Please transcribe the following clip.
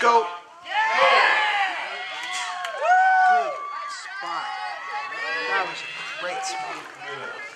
Go. Good spot. That was a great spot.